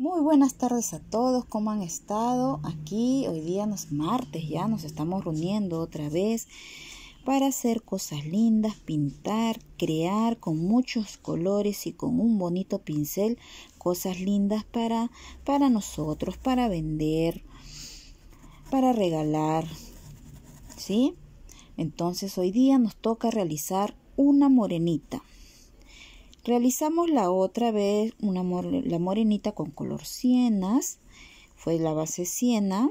Muy buenas tardes a todos, ¿cómo han estado? Aquí hoy día es martes, ya nos estamos reuniendo otra vez para hacer cosas lindas, pintar, crear con muchos colores y con un bonito pincel cosas lindas para, para nosotros, para vender, para regalar, ¿sí? Entonces hoy día nos toca realizar una morenita. Realizamos la otra vez una la morenita con color sienas. Fue la base siena.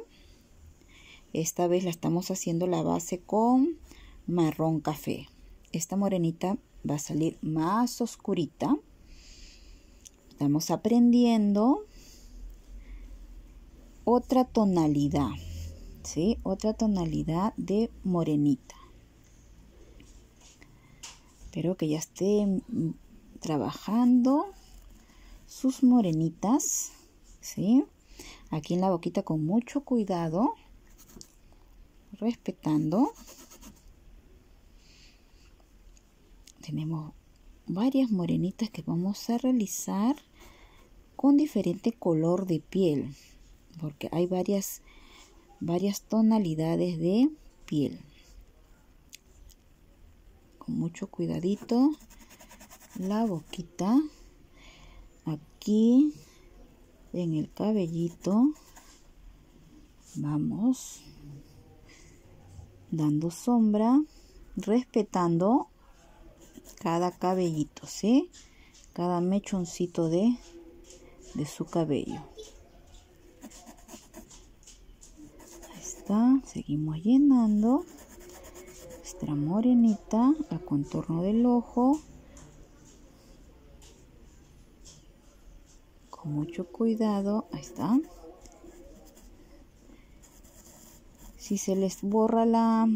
Esta vez la estamos haciendo la base con marrón café. Esta morenita va a salir más oscurita. Estamos aprendiendo otra tonalidad. ¿Sí? Otra tonalidad de morenita. Espero que ya esté trabajando sus morenitas, ¿sí? Aquí en la boquita con mucho cuidado, respetando. Tenemos varias morenitas que vamos a realizar con diferente color de piel, porque hay varias, varias tonalidades de piel. Con mucho cuidadito la boquita aquí en el cabellito. Vamos dando sombra respetando cada cabellito ¿sí? cada mechoncito de, de su cabello. Ahí está seguimos llenando nuestra morenita a contorno del ojo mucho cuidado. Ahí está. Si se les borra la,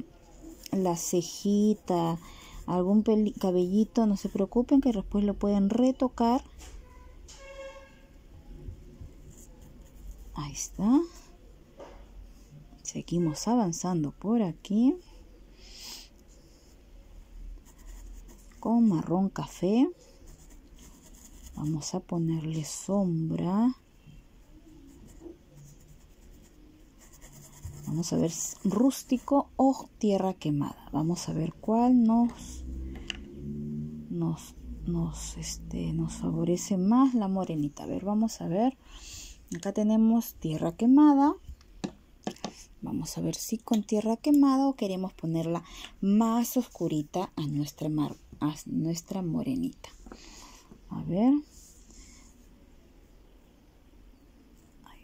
la cejita, algún cabellito, no se preocupen que después lo pueden retocar. Ahí está. Seguimos avanzando por aquí. Con marrón café. Vamos a ponerle sombra. Vamos a ver rústico o tierra quemada. Vamos a ver cuál nos nos nos este nos favorece más la morenita. A ver, vamos a ver. Acá tenemos tierra quemada. Vamos a ver si con tierra quemada o queremos ponerla más oscurita a nuestra mar, a nuestra morenita. A ver.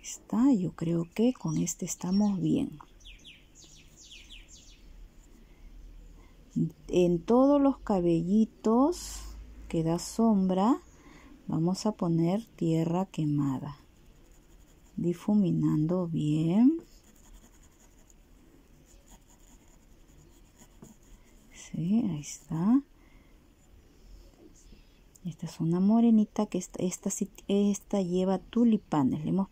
Está. Yo creo que con este estamos bien. En todos los cabellitos que da sombra, vamos a poner tierra quemada. Difuminando bien. Sí, ahí está. Esta es una morenita que esta, esta, esta lleva tulipanes. Le hemos,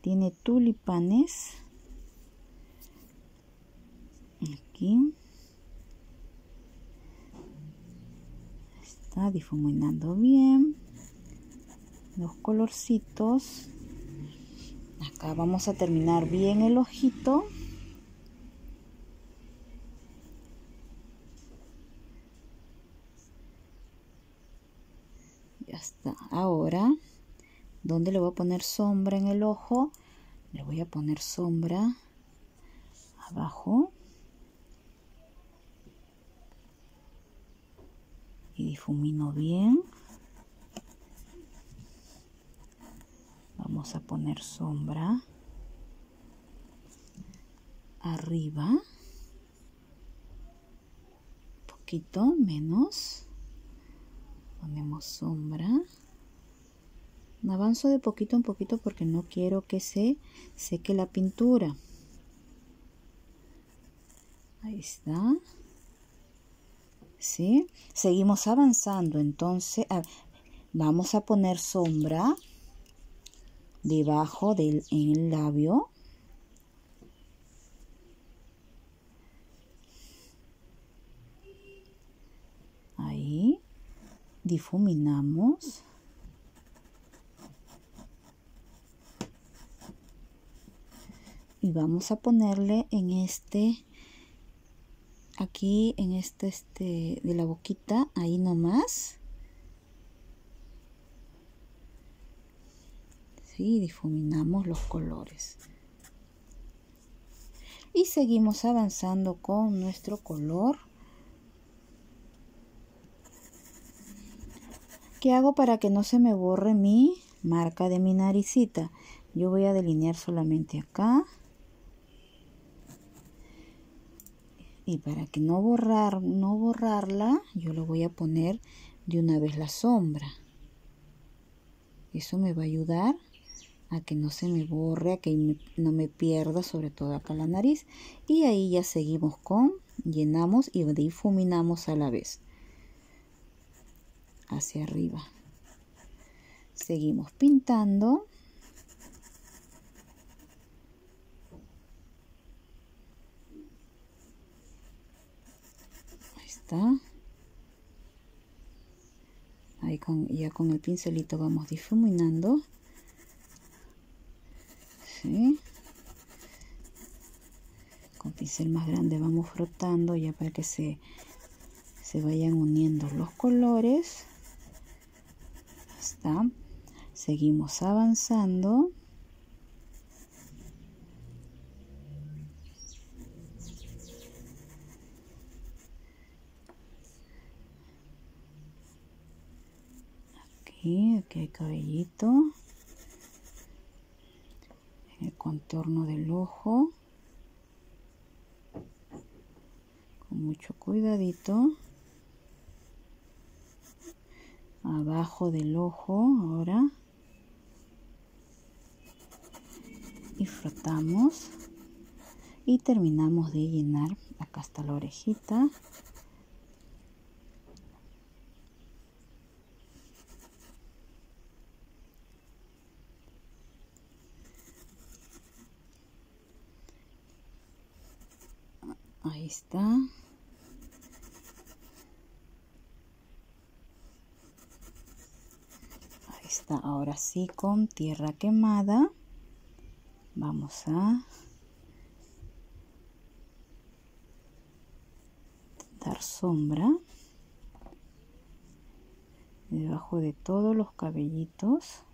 tiene tulipanes. Aquí. Está difuminando bien. Los colorcitos. Acá vamos a terminar bien el ojito. ya está ahora donde le voy a poner sombra en el ojo le voy a poner sombra abajo. Y difumino bien. Vamos a poner sombra arriba. Poquito menos. Ponemos sombra avanzo de poquito en poquito porque no quiero que se seque la pintura. Ahí está. ¿Sí? seguimos avanzando. Entonces vamos a poner sombra debajo del en el labio. Difuminamos y vamos a ponerle en este aquí en este este de la boquita ahí nomás ¿sí? difuminamos los colores y seguimos avanzando con nuestro color ¿Qué hago para que no se me borre mi marca de mi naricita? Yo voy a delinear solamente acá. Y para que no borrar, no borrarla, yo le voy a poner de una vez la sombra. Eso me va a ayudar a que no se me borre, a que no me pierda, sobre todo acá la nariz. Y ahí ya seguimos con, llenamos y difuminamos a la vez hacia arriba. Seguimos pintando. Ahí con, ya con el pincelito vamos difuminando. ¿Sí? Con pincel más grande vamos frotando ya para que se, se vayan uniendo los colores está. Seguimos avanzando. Aquí, hay cabellito. El contorno del ojo. Con mucho cuidadito abajo del ojo ahora y frotamos y terminamos de llenar acá está la orejita ahí está ahora sí con tierra quemada. Vamos a dar sombra debajo de todos los cabellitos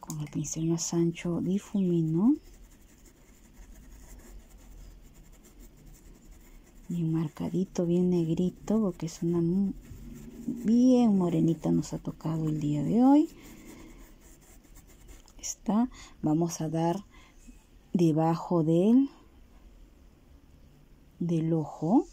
Con el pincel más ancho difumino bien marcadito, bien negrito, porque es una bien morenita nos ha tocado el día de hoy. Está, vamos a dar debajo del del ojo.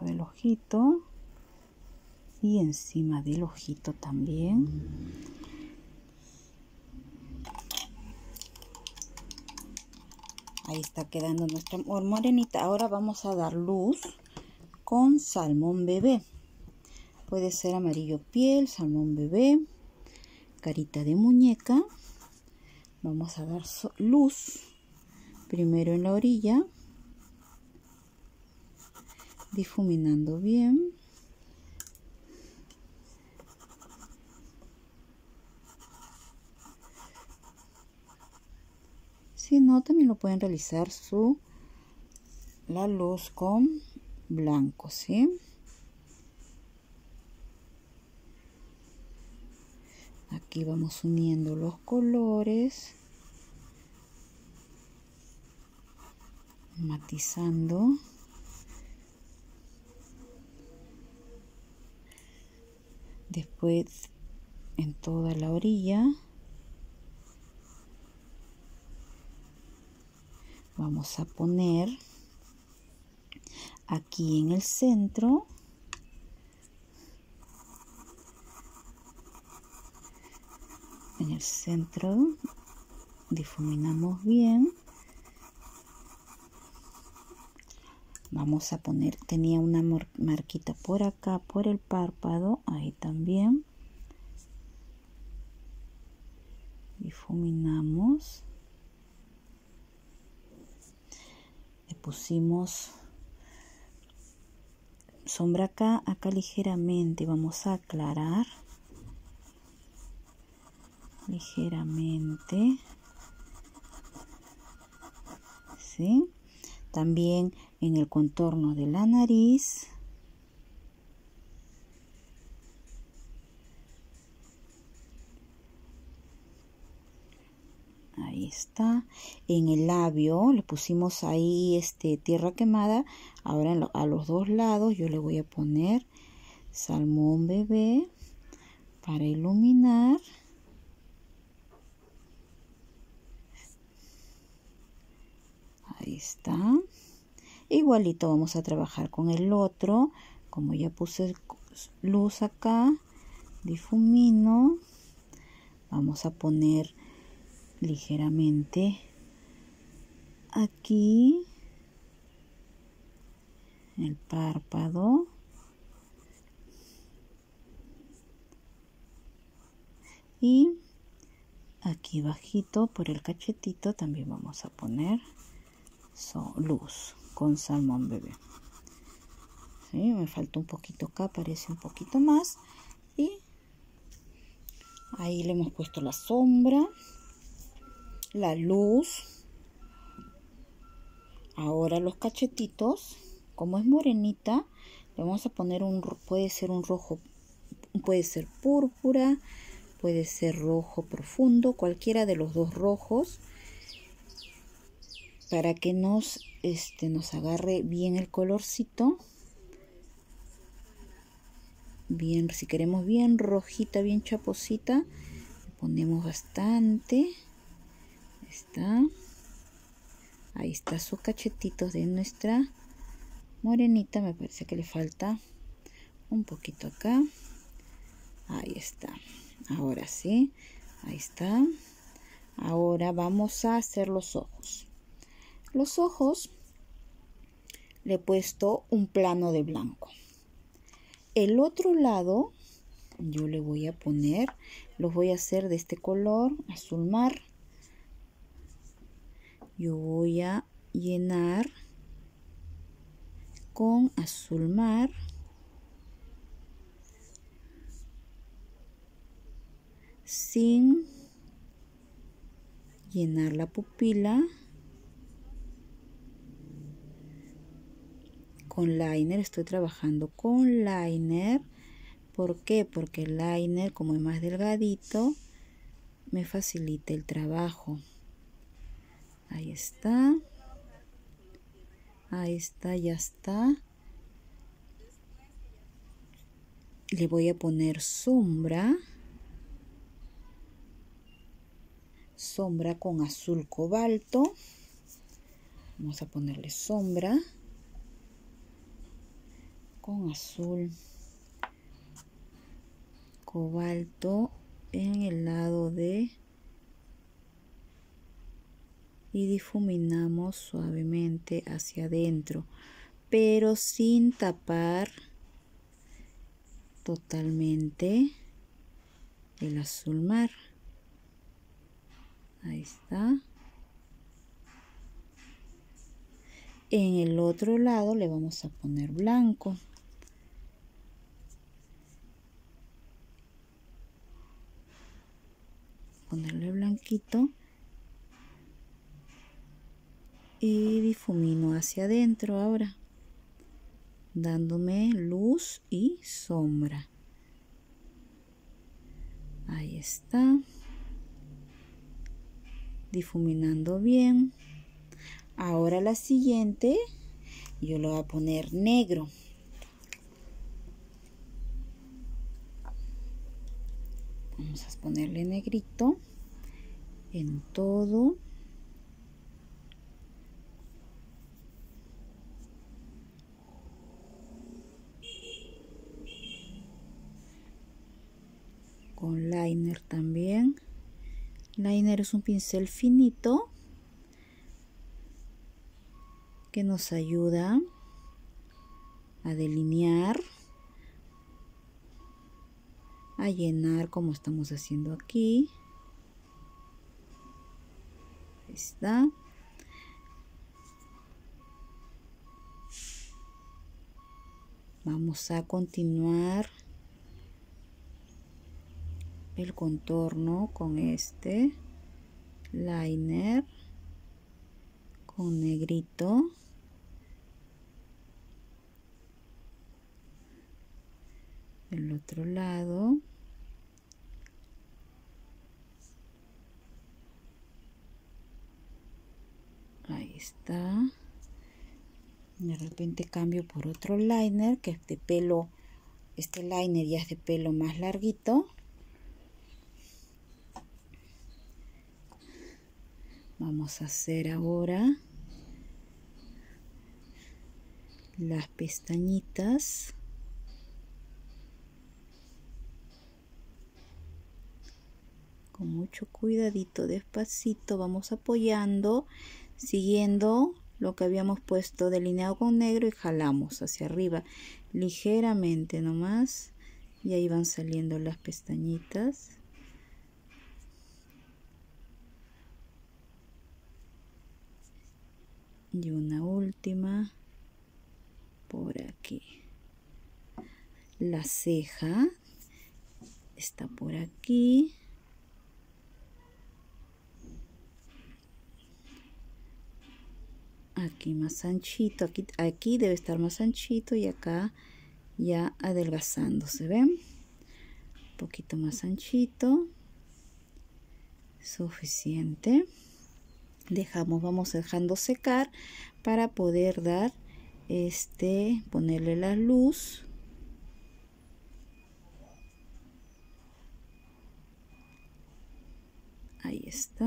Debajo del ojito y encima del ojito también. Ahí está quedando nuestra morenita. Ahora vamos a dar luz con salmón bebé. Puede ser amarillo piel, salmón bebé, carita de muñeca. Vamos a dar luz primero en la orilla, difuminando bien. Si no, también lo pueden realizar su la luz con blanco, ¿sí? Aquí vamos uniendo los colores, matizando. Después en toda la orilla. Vamos a poner aquí en el centro en el centro difuminamos bien vamos a poner tenía una marquita por acá por el párpado ahí también. Difuminamos le pusimos sombra acá acá ligeramente vamos a aclarar. Ligeramente. ¿sí? También en el contorno de la nariz. Ahí está. En el labio le pusimos ahí este tierra quemada. Ahora a los dos lados yo le voy a poner salmón bebé para iluminar ahí está. Igualito vamos a trabajar con el otro. Como ya puse luz acá difumino. Vamos a poner ligeramente aquí el párpado. Y aquí bajito por el cachetito también vamos a poner luz con salmón bebé. ¿Sí? me falta un poquito acá parece un poquito más. Y ahí le hemos puesto la sombra la luz. Ahora los cachetitos como es morenita le vamos a poner un puede ser un rojo puede ser púrpura puede ser rojo profundo cualquiera de los dos rojos para que nos este nos agarre bien el colorcito. Bien si queremos bien rojita bien chaposita ponemos bastante. Está. Ahí está sus cachetitos de nuestra morenita me parece que le falta un poquito acá. Ahí está. Ahora sí ahí está. Ahora vamos a hacer los ojos los ojos le he puesto un plano de blanco. El otro lado yo le voy a poner los voy a hacer de este color azul mar. Yo voy a llenar con azul mar. Sin llenar la pupila con liner estoy trabajando con liner. ¿por qué? porque el liner como es más delgadito me facilita el trabajo. Ahí está. Ahí está ya está. Le voy a poner sombra. Sombra con azul cobalto. Vamos a ponerle sombra con azul cobalto en el lado de y difuminamos suavemente hacia adentro pero sin tapar totalmente el azul mar. Ahí está. En el otro lado le vamos a poner blanco ponerle blanquito y difumino hacia adentro ahora dándome luz y sombra. Ahí está. Difuminando bien. Ahora la siguiente yo lo voy a poner negro vamos a ponerle negrito en todo con liner también. Liner es un pincel finito que nos ayuda a delinear, a llenar como estamos haciendo aquí. Está. Vamos a continuar el contorno con este liner con negrito el otro lado ahí está. De repente cambio por otro liner que es de pelo este liner ya es de pelo más larguito. Vamos a hacer ahora las pestañitas. Con mucho cuidadito despacito vamos apoyando siguiendo lo que habíamos puesto delineado con negro y jalamos hacia arriba ligeramente nomás y ahí van saliendo las pestañitas. Y una última por aquí. La ceja está por aquí aquí más anchito aquí, aquí debe estar más anchito y acá ya adelgazándose ven un poquito más anchito. Suficiente. Dejamos vamos dejando secar para poder dar este ponerle la luz. Ahí está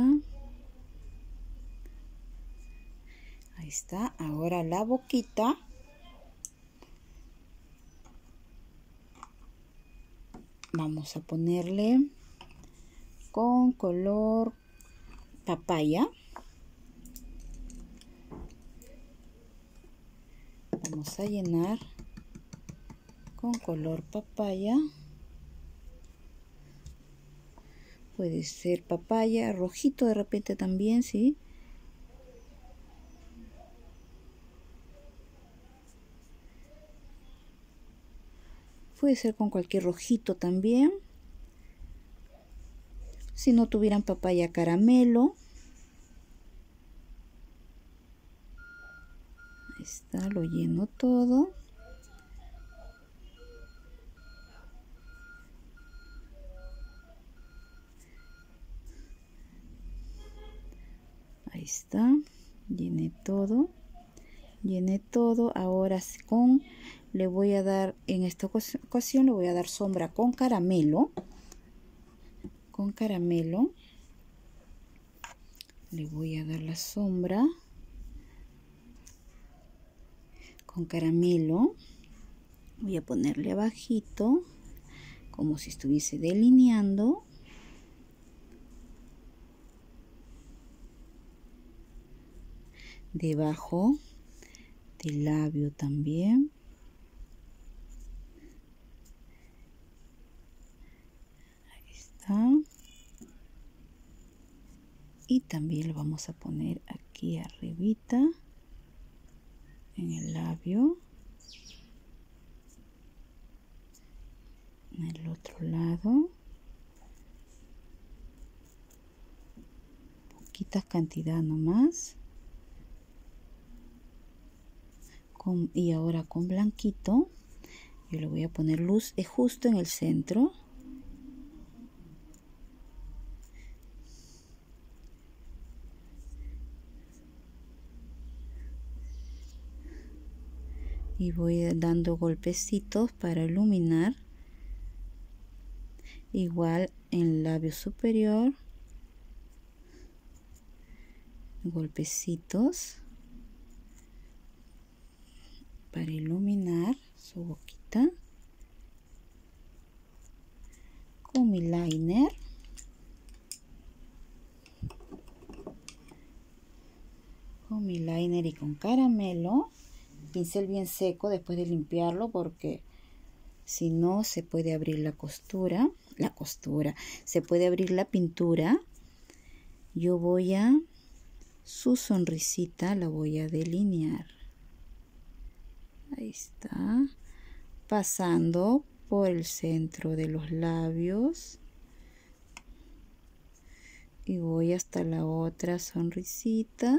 ahora la boquita. Vamos a ponerle con color papaya. Vamos a llenar con color papaya. Puede ser papaya rojito de repente también sí puede ser con cualquier rojito también. Si no tuvieran papaya caramelo. Está, lo lleno todo. Ahí está, llené todo, llené todo. Ahora con, le voy a dar, en esta ocasión le voy a dar sombra con caramelo, con caramelo. Le voy a dar la sombra con caramelo voy a ponerle abajito como si estuviese delineando debajo del labio también. Está. Y también lo vamos a poner aquí arribita en el labio. En el otro lado. Poquita cantidad nomás y ahora con blanquito yo le voy a poner luz justo en el centro. Y voy dando golpecitos para iluminar. Igual en el labio superior. Golpecitos para iluminar su boquita con mi liner con mi liner y con caramelo pincel bien seco después de limpiarlo porque si no se puede abrir la costura, la costura, se puede abrir la pintura. Yo voy a su sonrisita la voy a delinear. Ahí está. Pasando por el centro de los labios. Y voy hasta la otra sonrisita.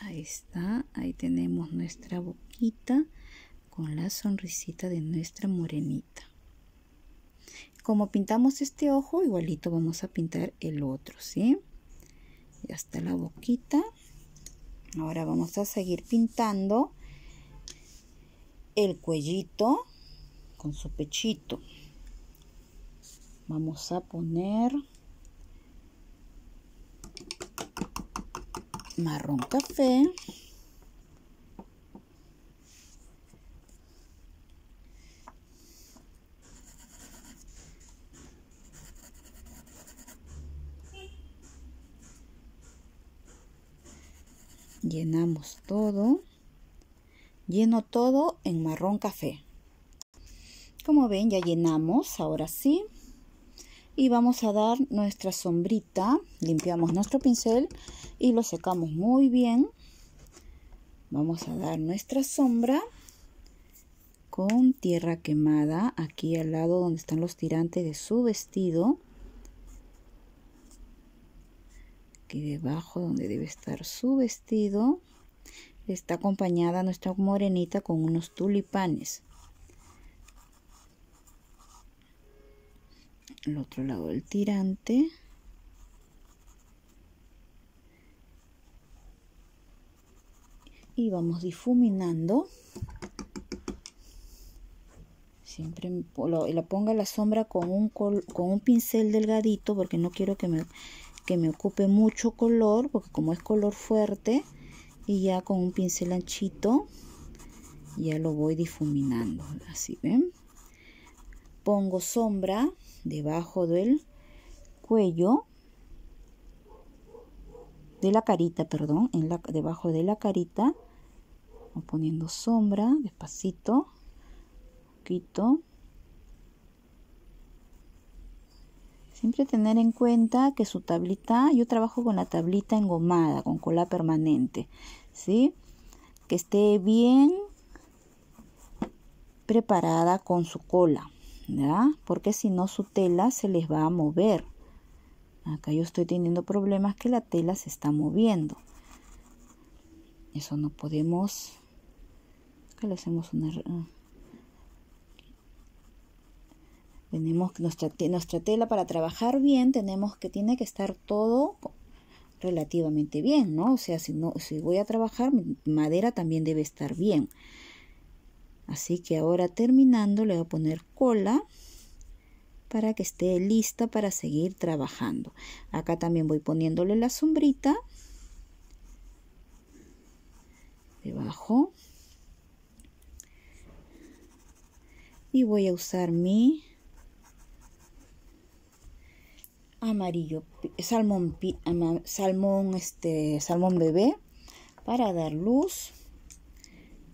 Ahí está, ahí tenemos nuestra boquita con la sonrisita de nuestra morenita. Como pintamos este ojo, igualito vamos a pintar el otro, ¿sí? Ya está la boquita. Ahora vamos a seguir pintando el cuellito con su pechito. Vamos a poner marrón café. Llenamos todo. Lleno todo en marrón café. Como ven, ya llenamos, ahora sí. Y vamos a dar nuestra sombrita. Limpiamos nuestro pincel y lo secamos muy bien. Vamos a dar nuestra sombra con tierra quemada aquí al lado donde están los tirantes de su vestido. Aquí debajo donde debe estar su vestido. Está acompañada nuestra morenita con unos tulipanes. El otro lado del tirante. y vamos difuminando siempre la ponga la sombra con un, con un pincel delgadito porque no quiero que me, que me ocupe mucho color porque como es color fuerte y ya con un pincel anchito ya lo voy difuminando así ven pongo sombra debajo del cuello de la carita perdón en la, debajo de la carita poniendo sombra despacito, poquito. Siempre tener en cuenta que su tablita, yo trabajo con la tablita engomada, con cola permanente, ¿sí? Que esté bien preparada con su cola, ¿ya? Porque si no su tela se les va a mover. Acá yo estoy teniendo problemas que la tela se está moviendo. Eso no podemos le hacemos una tenemos nuestra, nuestra tela para trabajar bien tenemos que tiene que estar todo relativamente bien no o sea si no si voy a trabajar madera también debe estar bien. Así que ahora terminando le voy a poner cola para que esté lista para seguir trabajando. Acá también voy poniéndole la sombrita debajo. Y voy a usar mi amarillo salmón salmón este salmón bebé para dar luz.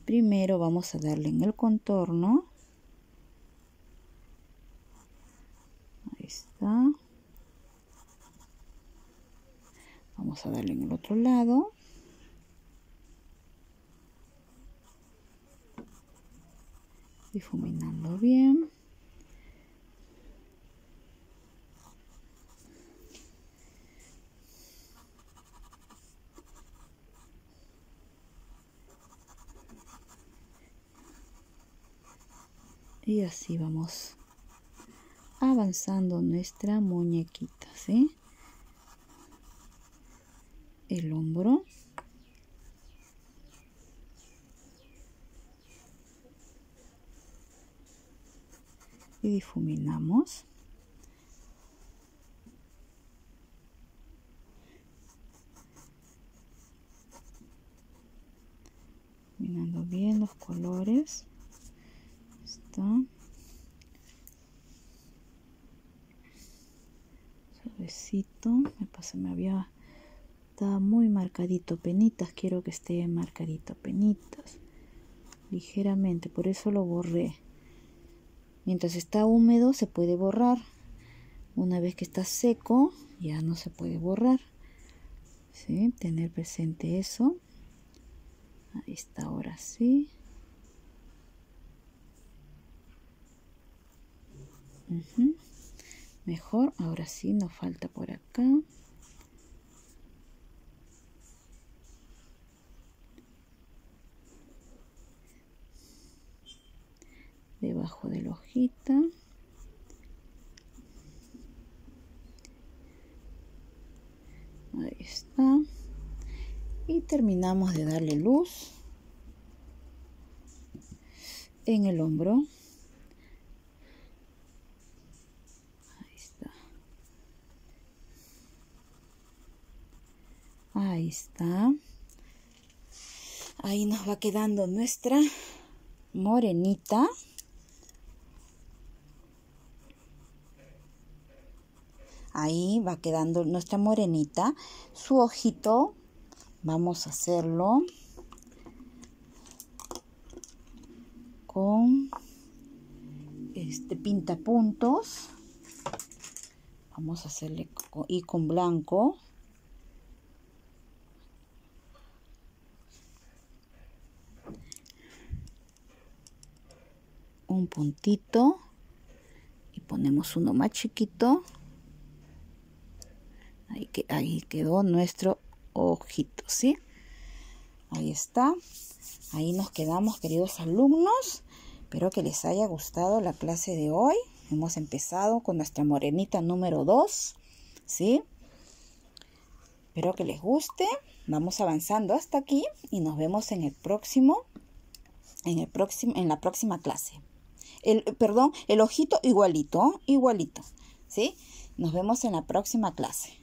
Primero vamos a darle en el contorno. Ahí está. Vamos a darle en el otro lado. Difuminando bien. Y así vamos avanzando nuestra muñequita, ¿sí? El hombro. y difuminamos. Bien los colores. Está. Suavecito. Me pasa, me había. Estaba muy marcadito. Penitas. Quiero que esté marcadito. Penitas. ligeramente, por eso lo borré. Mientras está húmedo se puede borrar. Una vez que está seco ya no se puede borrar. ¿Sí? Tener presente eso. Ahí está, ahora sí. Mejor, ahora sí, nos falta por acá. debajo de la hojita. Ahí está. Y terminamos de darle luz en el hombro ahí está ahí está ahí nos va quedando nuestra morenita Ahí va quedando nuestra morenita. Su ojito, vamos a hacerlo con este pintapuntos. Vamos a hacerle y con blanco. Un puntito y ponemos uno más chiquito Ahí, que, ahí quedó nuestro ojito, ¿sí? Ahí está. Ahí nos quedamos, queridos alumnos. Espero que les haya gustado la clase de hoy. Hemos empezado con nuestra morenita número 2, ¿sí? Espero que les guste. Vamos avanzando hasta aquí y nos vemos en el próximo, en el próximo, en la próxima clase. El, perdón, el ojito igualito, igualito, ¿sí? Nos vemos en la próxima clase.